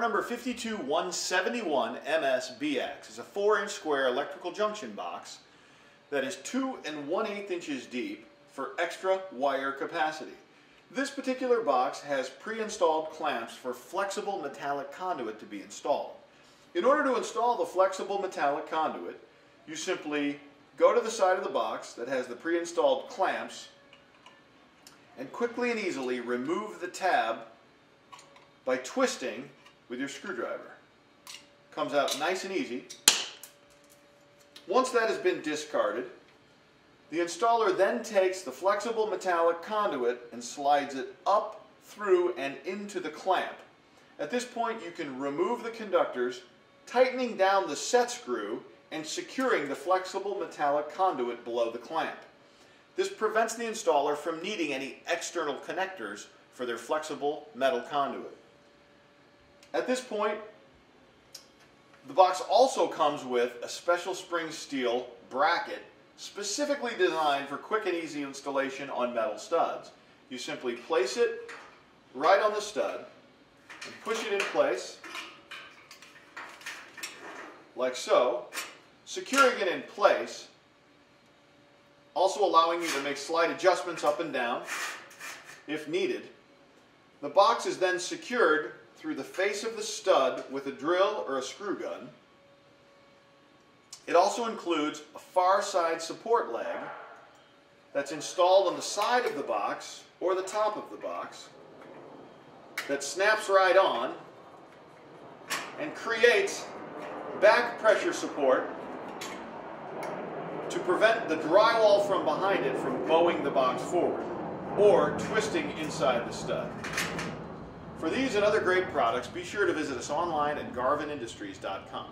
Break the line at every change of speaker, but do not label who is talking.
Number 52171 MSBX is a 4 inch square electrical junction box that is 2 and 1 8 inches deep for extra wire capacity. This particular box has pre-installed clamps for flexible metallic conduit to be installed. In order to install the flexible metallic conduit, you simply go to the side of the box that has the pre-installed clamps and quickly and easily remove the tab by twisting with your screwdriver. Comes out nice and easy. Once that has been discarded, the installer then takes the flexible metallic conduit and slides it up, through, and into the clamp. At this point you can remove the conductors, tightening down the set screw and securing the flexible metallic conduit below the clamp. This prevents the installer from needing any external connectors for their flexible metal conduit. At this point, the box also comes with a special spring steel bracket specifically designed for quick and easy installation on metal studs. You simply place it right on the stud and push it in place like so, securing it in place, also allowing you to make slight adjustments up and down if needed. The box is then secured through the face of the stud with a drill or a screw gun. It also includes a far side support leg that's installed on the side of the box or the top of the box that snaps right on and creates back pressure support to prevent the drywall from behind it from bowing the box forward or twisting inside the stud. For these and other great products, be sure to visit us online at garvinindustries.com.